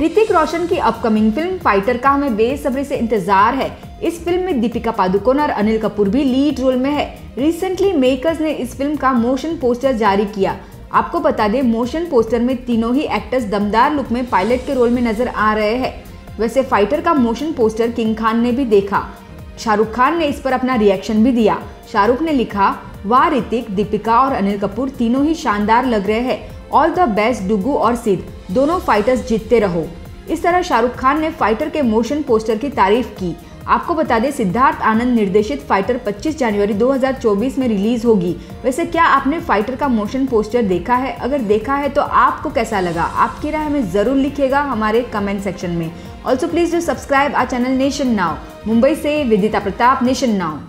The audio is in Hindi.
ऋतिक रोशन की अपकमिंग फ़िल्म फाइटर का हमें बेसब्री से इंतज़ार है। इस फ़िल्म में दीपिका पादुकोण और अनिल कपूर भी लीड रोल में है। रिसेंटली मेकर्स ने इस फ़िल्म का मोशन पोस्टर जारी किया। आपको बता दें मोशन पोस्टर में तीनों ही एक्टर्स दमदार लुक में पायलट के रोल में नज़र आ रहे हैं। वैसे फाइटर का मोशन पोस्टर किंग खान ने भी देखा। शाहरुख खान ने इस पर अपना रिएक्शन भी दिया। शाहरुख ने लिखा, वाह, ऋतिक, दीपिका और अनिल कपूर तीनों ही शानदार लग रहे हैं। ऑल द बेस्ट डुगू और सिद दोनों फाइटर्स जीतते रहो. इस तरह शाहरुख खान ने फाइटर के मोशन पोस्टर की तारीफ़ की. आपको बता दें, सिद्धार्थ आनंद निर्देशित फाइटर 25 जनवरी 2024 में रिलीज़ होगी. वैसे क्या आपने फाइटर का मोशन पोस्टर देखा है? अगर देखा है तो आपको कैसा लगा? आपकी राय हमें ज़रूर लिखेगा हमारे कमेंट सेक्शन में. Also please do subscribe our channel Nation Now Mumbai से विदिता प्रताप नेशन नाव